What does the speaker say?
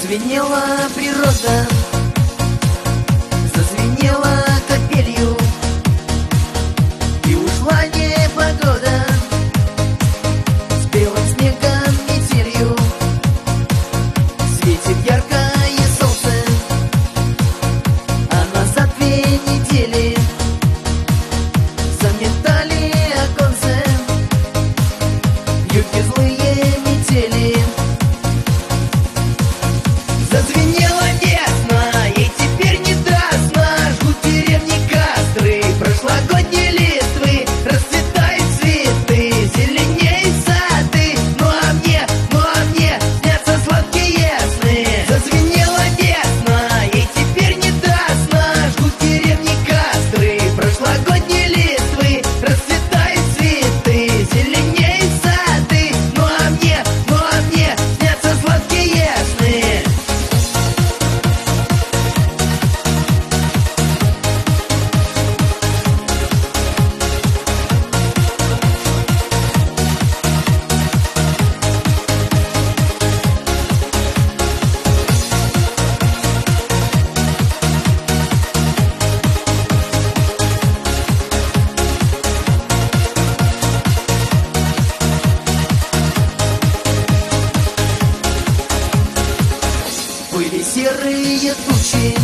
Зазвенела природа Были серые тучи